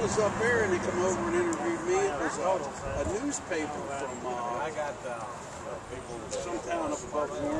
I was up there and they come over and interviewed me. It was a, a newspaper from uh, uh some town up above Warren.